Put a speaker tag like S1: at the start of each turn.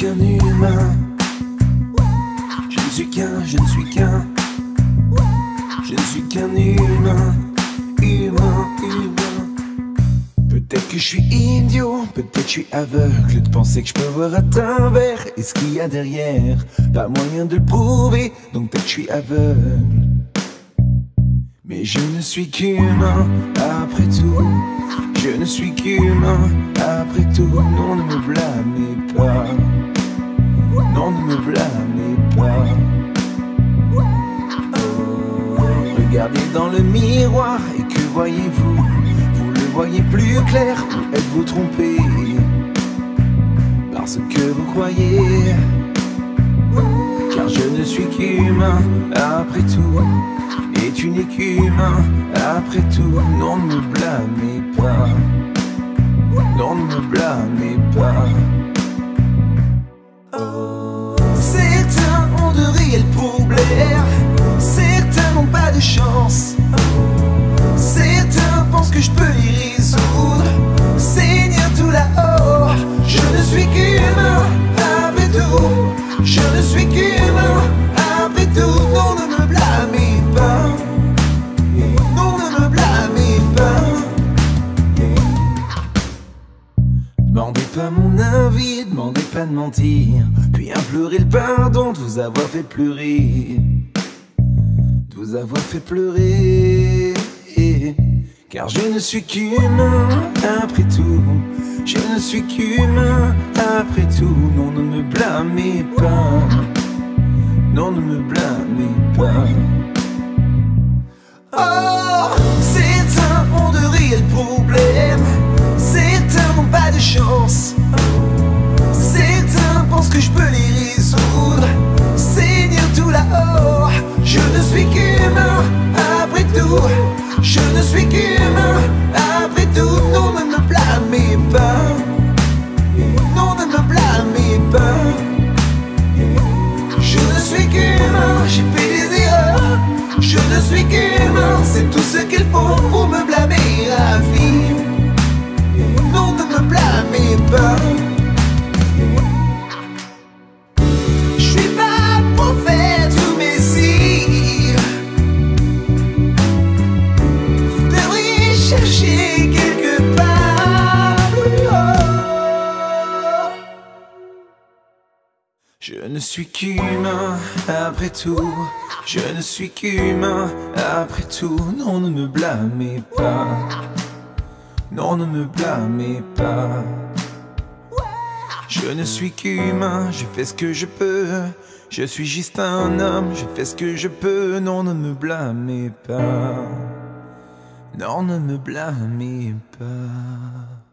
S1: qu'un humain. Je ne suis qu'un, je ne suis qu'un. Je ne suis qu'un humain, humain, humain. Peut-être que je suis idiot, peut-être que je suis aveugle de penser que je peux voir à travers et ce qu'il y a derrière. Pas moyen de le prouver, donc peut-être que je suis aveugle. Mais je ne suis qu'humain, après tout. Je ne suis qu'humain, après tout. Non, ne me blâmez pas. Ne me blâmez pas. Regardez dans le miroir et que voyez-vous Vous le voyez plus clair ou êtes-vous trompé Parce que vous croyez Car je ne suis qu'humain après tout Et tu n'es qu'humain après tout Non ne me blâmez pas Non ne me blâmez pas Certains demandez pas de mentir Puis implorer le pardon de vous avoir fait pleurer. De vous avoir fait pleurer. Car je ne suis qu'humain après tout. Je ne suis qu'humain après tout. Non ne me blâmez pas. Non ne me blâmez pas Je ne suis qu'humain, c'est tout ce qu'il faut pour me blâmer Je ne suis qu'humain après tout. Je ne suis qu'humain après tout. Non, ne me blâmez pas. Non, ne me blâmez pas. Je ne suis qu'humain, je fais ce que je peux. Je suis juste un homme, je fais ce que je peux. Non, ne me blâmez pas. Non, ne me blâmez pas.